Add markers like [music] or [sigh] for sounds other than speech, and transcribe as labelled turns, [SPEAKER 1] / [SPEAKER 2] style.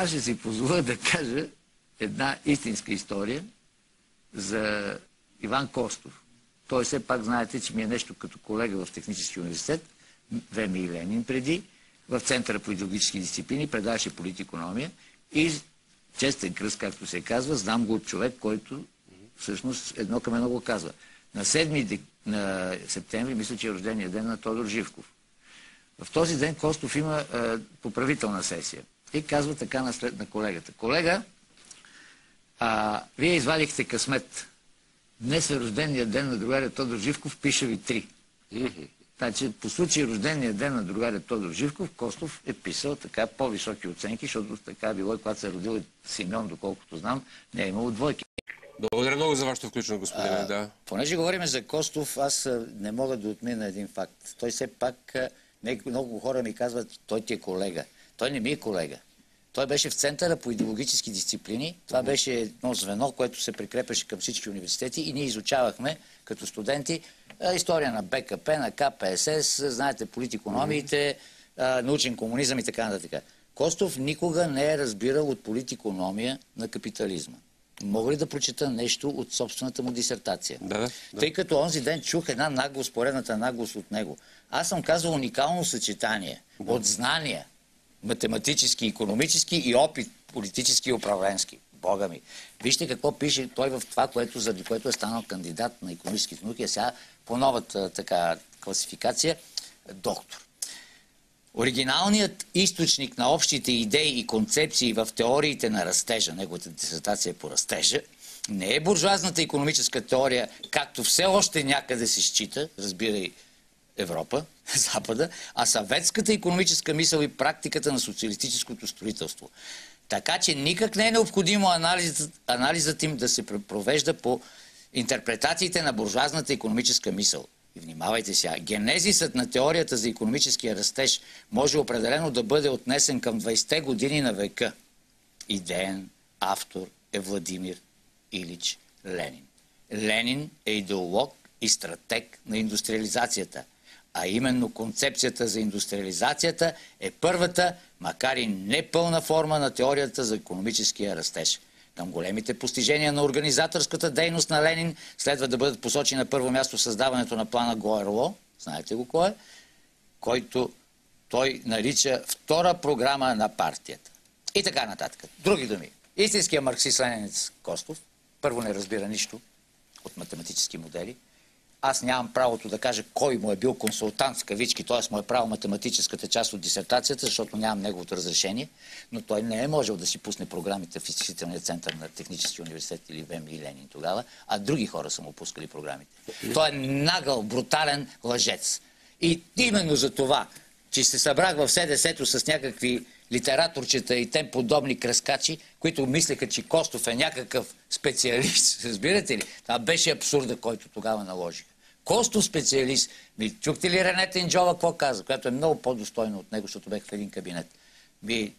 [SPEAKER 1] Аз ще си позволя да кажа една истинска история за Иван Костов. Той все пак знаете, че ми е нещо като колега в Технически университет, Веми и Ленин преди, в Центъра по идеологически дисциплини, предаваше политикономия и честен кръст, както се казва, знам го от човек, който всъщност едно към едно го казва. На 7 на септември, мисля, че е рождения ден на Тодор Живков. В този ден Костов има е, поправителна сесия. И казва така на, след, на колегата. Колега, а, вие извадихте късмет. Днес е рождения ден на другаря Тодор Живков, пиша ви три. Значи, по случай рождения ден на другаря Тодор Живков, Костов е писал така по-високи оценки, защото така било и когато се е родил Симеон, доколкото знам, не е имало двойки.
[SPEAKER 2] Благодаря много за вашето включване, господин. Да.
[SPEAKER 1] Понеже говорим за Костов, аз не мога да отмина един факт. Той все пак, много хора ми казват, той ти е колега. Той не ми е колега. Той беше в Центъра по идеологически дисциплини. Това беше едно звено, което се прикрепеше към всички университети и ние изучавахме като студенти история на БКП, на КПСС, знаете, политикономиите, научен комунизъм и така нататък. Костов никога не е разбирал от политикономия на капитализма. Мога ли да прочета нещо от собствената му дисертация?
[SPEAKER 2] Да, да.
[SPEAKER 1] Тъй като онзи ден чух една наглост, поредната наглост от него. Аз съм казал уникално съчетание да. от знания, математически, економически и опит политически и управленски. Бога ми. Вижте какво пише той в това, което, заради което е станал кандидат на економическите науки, а сега по новата така класификация доктор. Оригиналният източник на общите идеи и концепции в теориите на растежа, неговата дисертация е по растежа, не е буржуазната економическа теория, както все още някъде се счита, разбирай Европа, [laughs] Запада, а съветската економическа мисъл и практиката на социалистическото строителство. Така че никак не е необходимо анализът, анализът им да се провежда по интерпретациите на буржуазната економическа мисъл. И внимавайте сега, генезисът на теорията за економическия растеж може определено да бъде отнесен към 20-те години на века. Идеен автор е Владимир Илич Ленин. Ленин е идеолог и стратег на индустриализацията – а именно концепцията за индустриализацията е първата, макар и непълна форма на теорията за економическия растеж. Към големите постижения на организаторската дейност на Ленин следва да бъдат посочени на първо място създаването на плана Гоерло, знаете го кой е, който той нарича втора програма на партията. И така нататък. Други думи. Истинският марксист-ленинец Костов първо не разбира нищо от математически модели, аз нямам правото да кажа кой му е бил консултант в кавички, т.е. му е правил математическата част от дисертацията, защото нямам неговото разрешение, но той не е можел да си пусне програмите в изчислителния център на Техническия университет или ВМИ и Ленин тогава, а други хора са му пускали програмите. Той е нагъл, брутален лъжец. И именно за това, че се събрах в СДС-то с някакви литературчета и тем подобни кръскачи, които мислеха, че Костов е някакъв специалист. [laughs] Разбирате ли? Това беше абсурда, който тогава наложих. Костов специалист. Ми, чухте ли Ренета Инджова какво каза, която е много по-достойна от него, защото бех в един кабинет. Ми,